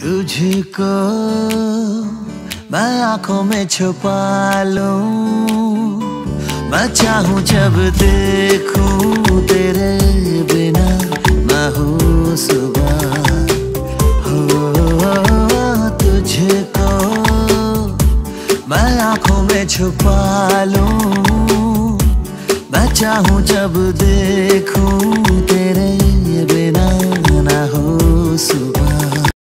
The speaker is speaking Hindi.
तुझको मैं आँखों में छुपा लूँ। मैं चाहूँ जब देखूँ तेरे बिना मैं हूँ सुबह। हो तुझको मैं आँखों में छुपा लूँ। मैं चाहूँ जब देख